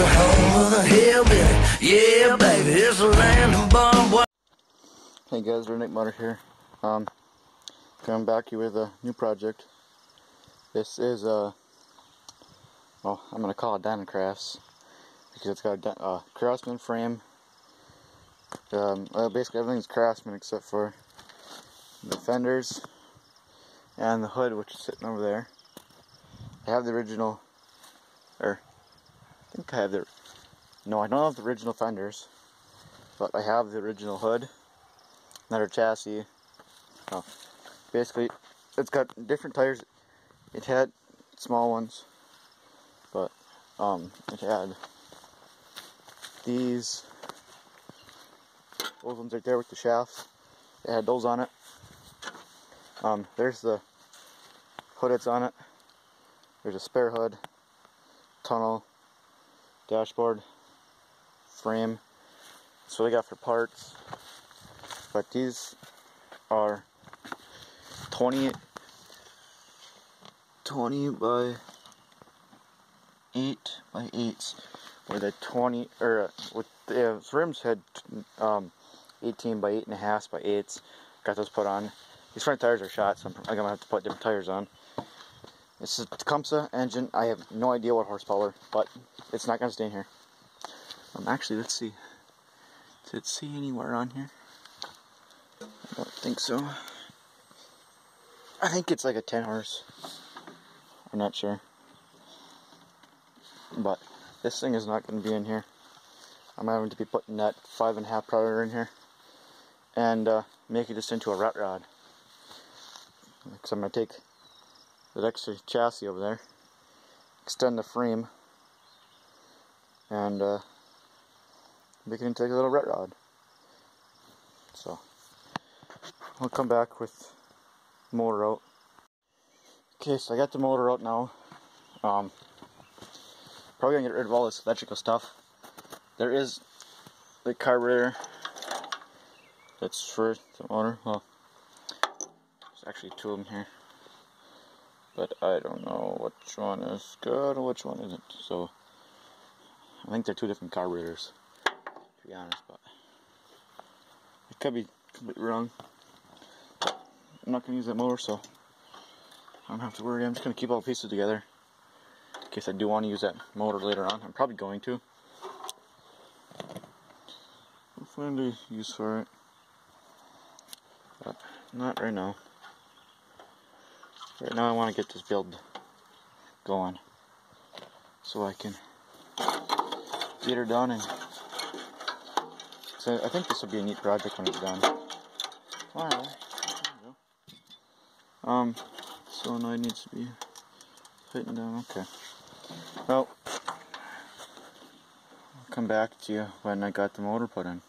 the home of the hillbilly. Yeah, baby, it's a land of wire. Hey guys, Nick Mutter here. Um, coming back here with a new project. This is a, well, I'm gonna call it Diamond Crafts because it's got a uh, Craftsman frame. Um, well, basically everything's Craftsman except for the fenders and the hood, which is sitting over there. I have the original, or I think I have the, no, I don't have the original fenders, but I have the original hood, another chassis. Oh, basically, it's got different tires. It had small ones, but um, it had these, those ones right there with the shafts. It had those on it. Um, there's the hood it's on it. There's a spare hood, tunnel, dashboard, frame. That's what I got for parts. But these are 20, 20 by 8 by 8s. with the 20, or uh, with the uh, rims had um, 18 by 8.5 by 8s. Got those put on. These front tires are shot, so I'm gonna have to put different tires on. Is a Tecumseh engine. I have no idea what horsepower, but it's not gonna stay in here. Um, actually, let's see. Does it see anywhere on here? I don't think so. I think it's like a 10 horse. I'm not sure. But this thing is not going to be in here. I'm having to be putting that five and a half Predator in here and uh, making this into a rat rod. Because I'm going to take that extra chassis over there, extend the frame, and uh, make it into a little rat rod. So, I'll come back with motor out. Okay, so I got the motor out now. Um, probably gonna get rid of all this electrical stuff. There is the carburetor that's for the motor. Well, there's actually two of them here. But I don't know which one is good or which one isn't. So, I think they're two different carburetors, to be honest, but it could be completely wrong. I'm not going to use that motor, so I don't have to worry. I'm just going to keep all the pieces together in case I do want to use that motor later on. I'm probably going to. I'll find a use for it, but not right now. Right now I want to get this build going so I can get her done and so I think this will be a neat project when it's done. Alright. Um, solenoid needs to be tightened down. Okay. Well, I'll come back to you when I got the motor put in.